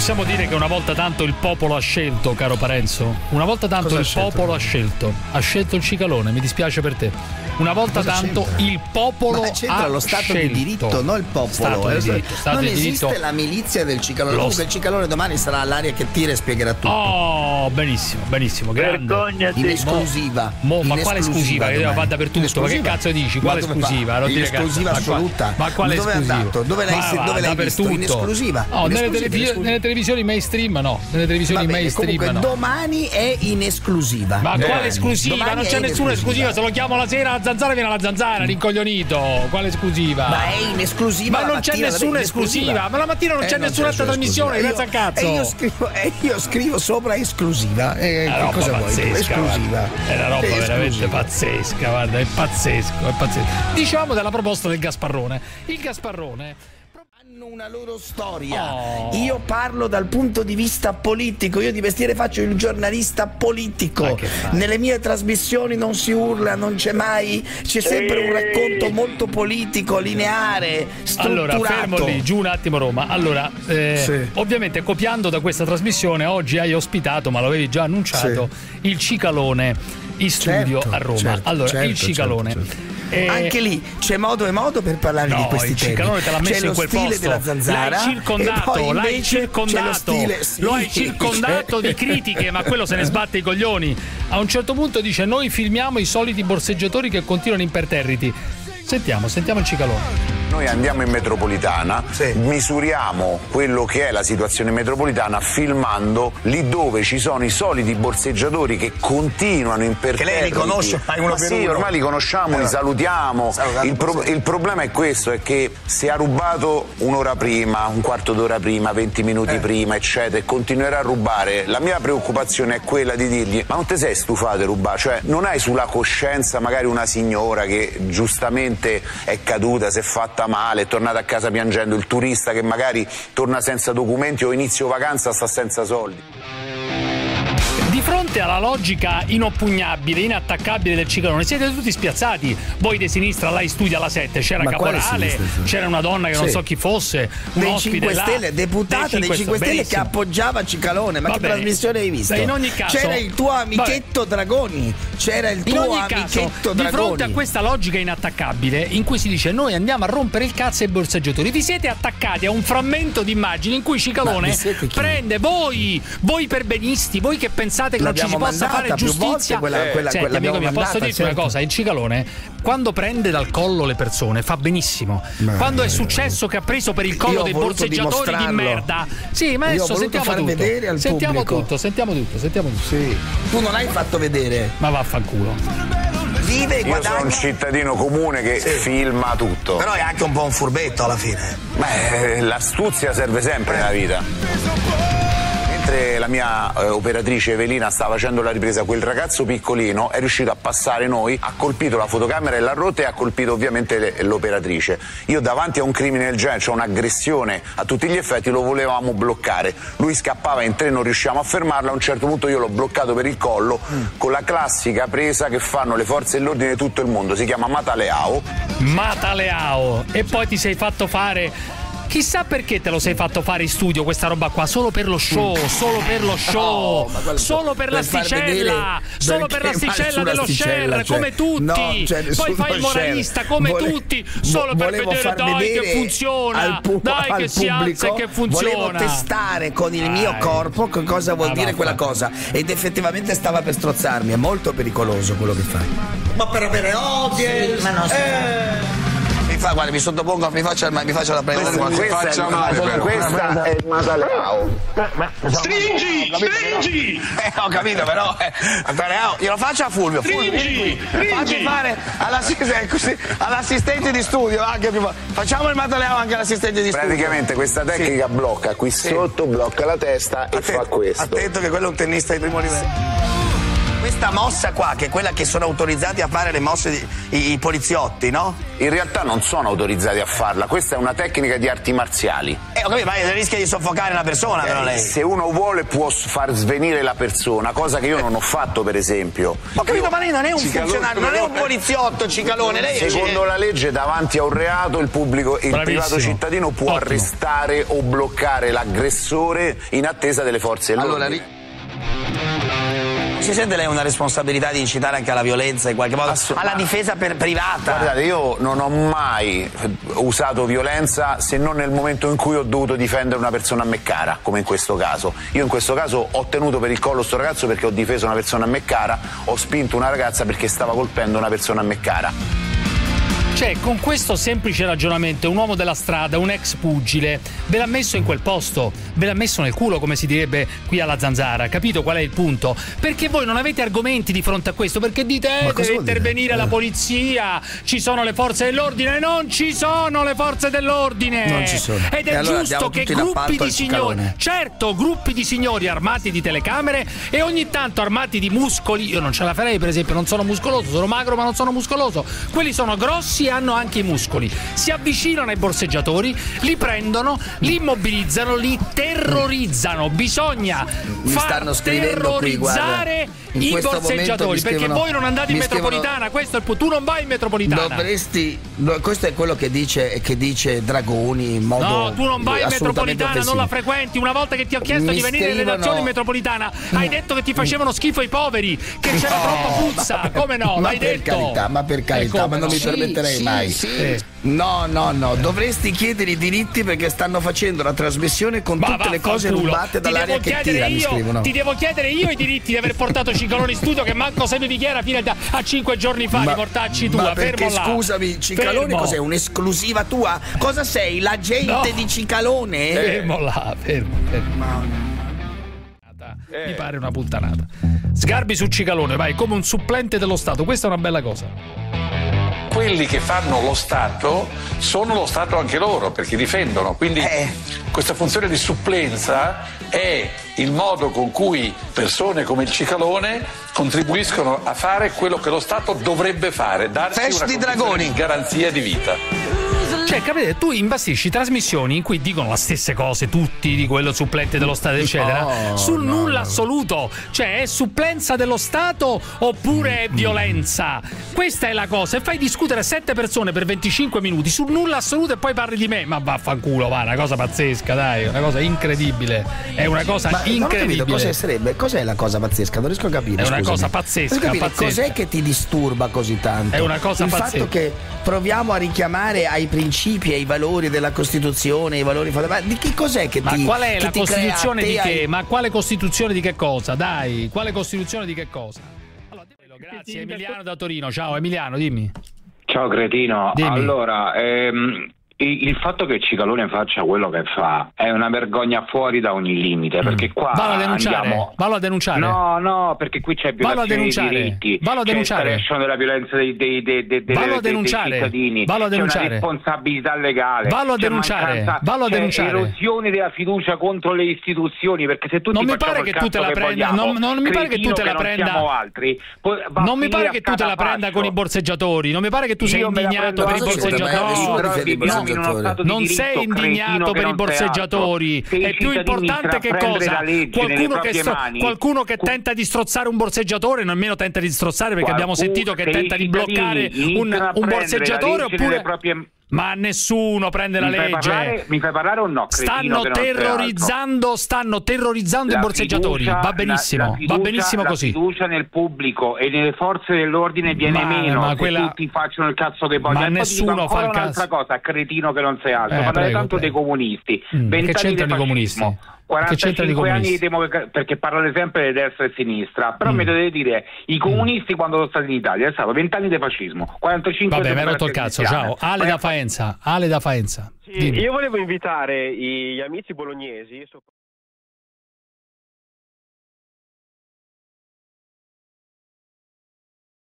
Possiamo dire che una volta tanto il popolo ha scelto, caro Parenzo. Una volta tanto Cosa il scelto? popolo ha scelto. Ha scelto il cicalone, mi dispiace per te. Una volta Cosa tanto c'entra? il popolo Ma c'entra ha lo Stato scelto. di diritto, non il popolo. Stato di Eh, diritto, Stato non di esiste diritto. la milizia del cicalone. Lo Comunque st- il cicalone domani sarà all'aria che tira e spiegherà tutto. Oh, benissimo, benissimo, grande. In esclusiva. Mo, ma In quale esclusiva? Che va dappertto? In Ma che cazzo dici? Ma Quale esclusiva? va? Non dire esclusiva Ma assoluta. Ma quale Dove è esclusiva? andato? Dove l'hai- Ma va, dove l'hai visto? In dappertutto. esclusiva? No, nelle, esclusiva, esclusiva. televisioni mainstream no. Nelle televisioni bene, mainstream comunque no. domani è in esclusiva. Ma Domani. quale esclusiva? Domani non c'è nessuna esclusiva. Se lo chiamo la sera la zanzara viene la zanzara, rincoglionito. Quale esclusiva? Ma è in esclusiva. Ma non c'è nessuna esclusiva. Ma la mattina non Eh, c'è nessun'altra nessuna trasmissione, esclusiva. grazie a cazzo. E io scrivo, e io scrivo sopra esclusiva. E Una che cosa vuoi? pazzesca, Esclusiva. guarda. È una roba È veramente esclusiva. pazzesca, guarda, è pazzesco, è pazzesco. Diciamo della proposta del Gasparrone. Il Gasparrone Hanno una loro storia. Oh. Io parlo dal punto di vista politico. Io di mestiere faccio il giornalista politico. Nelle mie trasmissioni non si urla, non c'è mai. C'è sempre un racconto molto politico, lineare, strutturato. Allora, fermo lì, giù un attimo Roma. Allora, eh, Sì. ovviamente copiando da questa trasmissione, oggi hai ospitato, ma l'avevi già annunciato, il Cicalone in studio Certo, a Roma. certo, allora, certo, il Cicalone. Eh, Anche lì c'è modo e modo per parlare No, di questi temi. Te l'ha messo c'è in lo quel stile posto. della zanzara. L'hai circondato, l'hai circondato. stile- sì, lo hai circondato di critiche, ma quello se ne sbatte i coglioni. A un certo punto dice: Noi filmiamo i soliti borseggiatori che continuano imperterriti. Sentiamo, sentiamo il Cicalone. Noi andiamo in metropolitana, Sì. misuriamo quello che è la situazione metropolitana filmando lì dove ci sono i soliti borseggiatori che continuano imperterriti. Che lei li conosce, hai uno Ma per sì, uno. ormai li conosciamo, li Eh, salutiamo. Il, pro- il problema è questo, è che se ha rubato un'ora prima, un quarto d'ora prima, 20 minuti Eh. prima, eccetera, e continuerà a rubare, la mia preoccupazione è quella di dirgli ma non ti sei stufato di rubare? Cioè non hai sulla coscienza magari una signora che giustamente è caduta, si è fatta male, è tornata a casa piangendo, il turista che magari torna senza documenti o inizio vacanza sta senza soldi. Di fronte alla logica inoppugnabile, inattaccabile del Cicalone, siete tutti spiazzati. Voi di sinistra là in studio alla 7 c'era Ma Caporale, c'era una donna che non Sì. so chi fosse, un dei ospite 5 là, Stelle, deputata dei 5 Stelle che benissimo. appoggiava Cicalone. Ma Va che trasmissione hai visto? In ogni caso- C'era il tuo amichetto Dragoni. C'era il In tuo ogni caso, amichetto di Dragoni. fronte a questa logica inattaccabile, in cui si dice noi andiamo a rompere il cazzo ai borseggiatori, vi siete attaccati a un frammento di immagini in cui Cicalone chi? prende voi, voi perbenisti, voi che pensate che non ci si possa fare giustizia. quella- Eh, quella- Senti, quella amico mio, posso dirti una certo. cosa? Il Cicalone, quando prende dal collo le persone, fa benissimo. Ma- quando è successo che ha preso per il collo dei borseggiatori di merda. Sì, ma adesso sentiamo tutto. vedere al sentiamo pubblico. tutto, sentiamo tutto, sentiamo tutto. Sì. Tu non hai fatto vedere. Ma vaffanculo. Vive e Io sono guadagna. un cittadino comune che filma tutto. Però è anche un po' un furbetto alla fine. Beh, l'astuzia serve sempre nella vita. Mentre la mia eh, operatrice Evelina stava facendo la ripresa, quel ragazzo piccolino è riuscito a passare noi, ha colpito la fotocamera e l'ha rotta e ha colpito ovviamente l'operatrice. Io davanti a un crimine del genere, cioè un'aggressione a tutti gli effetti, lo volevamo bloccare. Lui scappava in tre, non riusciamo a fermarlo, a un certo punto io l'ho bloccato per il collo con la classica presa che fanno le forze dell'ordine di tutto il mondo, si chiama Mataleao. Mataleao e poi ti sei fatto fare Chissà perché te lo sei fatto fare in studio questa roba qua, solo per lo show, solo per lo show, No, quello- solo per l'asticella, solo per l'asticella dello share, cioè, come tutti. no, cioè, Poi fai il moralista share. come Vole- tutti, solo per volevo vedere far dai vedere che funziona, al pu- dai al che si alza e pubblico, che funziona. Volevo testare con il mio Dai. corpo che cosa vuol Ah, dire quella vaffanculo. cosa ed effettivamente stava per strozzarmi, è molto pericoloso quello che fai. Ma per avere audience, ma no, sì. Mi fa, guarda, mi sottopongo, mi faccio, mi faccio la presa. Questa, questa è, questa è Mataleao. Stringi! Stringi! Eh, ho capito, però. Eh, Antonio, glielo faccio a Fulvio. Fulvio, Stringi, vieni qui. stringi. Facci fare all'assistente, di studio. Anche più, facciamo il mataleo anche all'assistente di studio. Praticamente questa tecnica blocca qui sotto, blocca la testa e fa questo. Attento che quello è un tennista di primo livello. Questa mossa qua, che è quella che sono autorizzati a fare le mosse di, i, i poliziotti, no? In realtà non sono autorizzati a farla, questa è una tecnica di arti marziali. Eh, ho capito, ma rischia di soffocare una persona, però lei. Se uno vuole può far svenire la persona, cosa che io non ho fatto per esempio. Ho capito, Io- ma lei non è un Cicalone- funzionario, non è un poliziotto, Cicalone, lei è... Secondo la legge davanti a un reato il, pubblico, il Bravissimo. privato cittadino può Ottimo. arrestare o bloccare l'aggressore in attesa delle forze Allora, dell'ordine. Si sente lei una responsabilità di incitare anche alla violenza in qualche modo? Assolut- Alla difesa per privata? Guardate, io non ho mai eh, usato violenza se non nel momento in cui ho dovuto difendere una persona a me cara, come in questo caso. Io in questo caso ho tenuto per il collo sto ragazzo perché ho difeso una persona a me cara, ho spinto una ragazza perché stava colpendo una persona a me cara. Cioè, con questo semplice ragionamento, un uomo della strada, un ex pugile, ve l'ha messo in quel posto, ve l'ha messo nel culo, come si direbbe qui alla zanzara. Capito qual è il punto? Perché voi non avete argomenti di fronte a questo, perché dite eh, deve intervenire la polizia, ci sono le forze dell'ordine. Non ci sono le forze dell'ordine! Non ci sono. Ed è allora giusto che gruppi di signori, certo, gruppi di signori armati di telecamere e ogni tanto armati di muscoli. Io non ce la farei, per esempio, non sono muscoloso, sono magro ma non sono muscoloso. Quelli sono grossi hanno anche i muscoli. Si avvicinano ai borseggiatori, li prendono, li immobilizzano, li terrorizzano. Bisogna Mi far qui, terrorizzare In i borseggiatori perché voi non andate in mi scrivono- metropolitana. Questo è il punto. Tu non vai in metropolitana. Dovresti. questo è quello che dice, che dice Dragoni in modo. No, tu non vai in metropolitana, non la offensivo. frequenti. Una volta che ti ho chiesto Mi di venire in scrivono- redazione in metropolitana, hai detto che ti facevano schifo i poveri, che c'era No, troppa puzza. ma- Come no? Ma L'hai per detto. carità, ma per Eh, carità, ma non no? mi permetterei sì, mai. sì. Eh. No, no, no, dovresti chiedere i diritti perché stanno facendo la trasmissione con Ma tutte le cose vaffanculo. rubate dall'aria che tira, mi io- scrivono. Ti devo chiedere io i diritti di aver portato Cicalone in studio che manco sapevi chi era fino a, a cinque giorni fa di portarci tua. ma perché Fermo là. scusami, Cicalone Fermo. cos'è? Un'esclusiva tua? Cosa sei? L'agente No. di Cicalone? Fermo là, fermo, fermo. Mi pare una puttanata. Sgarbi su Cicalone, vai, come un supplente dello Stato. Questa è una bella cosa. Quelli che fanno lo Stato sono lo Stato anche loro perché difendono. Quindi Eh. questa funzione di supplenza è il modo con cui persone come il Cicalone contribuiscono a fare quello che lo Stato dovrebbe fare, darsi Festi una dragoni. di garanzia di vita. Cioè, capite, tu imbastisci trasmissioni in cui dicono le stesse cose, tutti di quello supplente dello Stato, eccetera, No, sul no, nulla no. assoluto. Cioè, è supplenza dello Stato oppure è Mm. violenza? Questa è la cosa. E fai discutere sette persone per 25 minuti sul nulla assoluto e poi parli di me. Ma vaffanculo, va, una cosa pazzesca, dai, una cosa incredibile. È una cosa Ma incredibile. cosa sarebbe? Cos'è la cosa pazzesca? Non riesco a capire. È una scusami. cosa pazzesca, capire pazzesca. Cos'è che ti disturba così tanto? È una cosa Il pazzesca. fatto che proviamo a richiamare ai principi, ai valori della Costituzione, ai valori fondamentali. Di che cos'è che Ma ti qual è che la Costituzione di che? Ma quale Costituzione di che cosa? Dai, quale Costituzione di che cosa? Allora, grazie Emiliano da Torino. Ciao Emiliano, dimmi. Ciao cretino, Dimmi. allora ehm, il, fatto che Cicalone faccia quello che fa è una vergogna fuori da ogni limite perché qua Mm. Vallo a denunciare. andiamo... Vallo a denunciare. No, no, perché qui c'è violazione dei denunciare. diritti, Vallo a c'è denunciare. escalation della violenza dei, dei, dei, dei, dei- Vallo a dei- dei denunciare. cittadini, Vallo a c'è denunciare. una responsabilità legale, Vallo a c'è denunciare. mancanza- Vallo a c'è denunciare. erosione della fiducia contro le istituzioni perché se tutti Non mi pare il che tu te la prenda- non- non mi pare che tu te la prenda- altri, Non mi pare a che tu te la prenda con i borseggiatori. Non mi pare che tu la indignato per i c'è? Borseggiatori. Borseggiatori. di Non sei indignato per i borseggiatori. È più importante che cosa? Qualcuno che, mani, qualcuno che tenta di strozzare un borseggiatore, nemmeno tenta di strozzare perché abbiamo Qualcuno- sentito che tenta di bloccare un, un borseggiatore oppure. Ma nessuno prende la mi fai, legge. parlare, mi fai parlare o no? Stanno terrorizzando, stanno terrorizzando i La borseggiatori. fiducia- Va benissimo, la- la va fiducia- benissimo la così. fiducia nel pubblico e nelle forze dell'ordine viene Ma- meno ma quella- tutti facciano il cazzo che vogliono. Ma E nessuno fa il un'altra cazzo. cosa, cretino che non sei altro. Eh, Parlare tanto prego. dei comunisti. Mm, che 20 anni c'entrano i comunisti? Fascismo, Che c'entrano i 45 anni di democrazia, perché parlano sempre di destra e sinistra, però Mm. mi dovete dire, i comunisti quando sono stati in Italia è stato 20 anni di fascismo, 45 Vabbè, di mi hai rotto il cazzo. Ciao. Ale da Faenza. Ale da Faenza. Sì, io volevo invitare gli amici bolognesi.